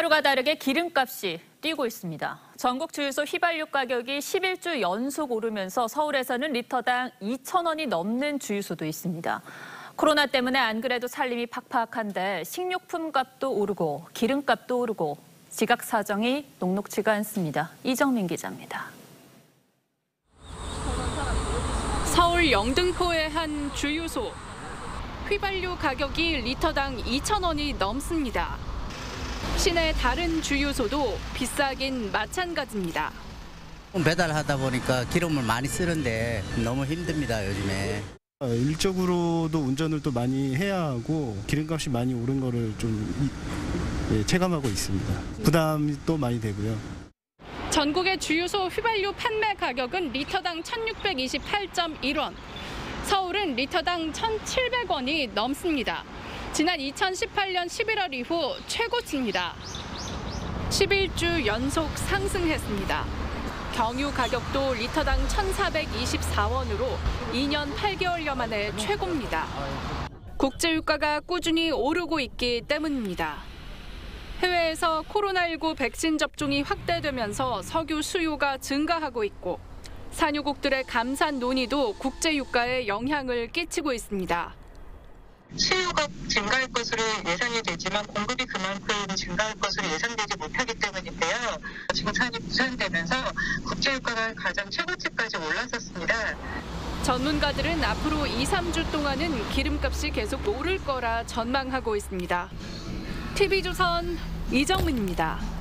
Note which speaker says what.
Speaker 1: 하루가 다르게 기름값이 뛰고 있습니다. 전국 주유소 휘발유 가격이 11주 연속 오르면서 서울에서는 리터당 2,000원이 넘는 주유소도 있습니다. 코로나 때문에 안 그래도 살림이 팍팍한데 식료품 값도 오르고 기름값도 오르고 지각 사정이 녹록지가 않습니다. 이정민 기자입니다.
Speaker 2: 서울 영등포의 한 주유소. 휘발유 가격이 리터당 2,000원이 넘습니다. 시내 다른 주유소도 비싸긴 마찬가지입니다.
Speaker 3: 배달하다 보니까 기름을 많이 쓰는데 너무 힘듭니다 요즘에.
Speaker 4: 어, 일적으로도 운전을 또 많이 해야 하고 기름값이 많이 오른 거를 좀 이- 예, 체감하고 있습니다. 부담이 또 많이 되고요.
Speaker 2: 전국의 주유소 휘발유 판매 가격은 리터당 1,628.1원. 서울은 리터당 1,700원이 넘습니다. 지난 2018년 11월 이후 최고치입니다. 11주 연속 상승했습니다. 경유 가격도 리터당 1,424원으로 2년 8개월여 만에 최고입니다. 국제유가가 꾸준히 오르고 있기 때문입니다. 해외에서 코로나19 백신 접종이 확대되면서 석유 수요가 증가하고 있고 산유국들의 감산 논의도 국제 유가에 영향을 끼치고 있습니다.
Speaker 5: 수요가 증가할 것으로 예상이 되지만 공급이 그만큼 증가할 것으로 예상되지 못하기 때문인데요. 증산이 부산되면서 국제유가가 가장 최고치까지 올라섰습니다.
Speaker 2: 전문가들은 앞으로 2, 3주 동안은 기름값이 계속 오를 거라 전망하고 있습니다. TV조선 이정민입니다.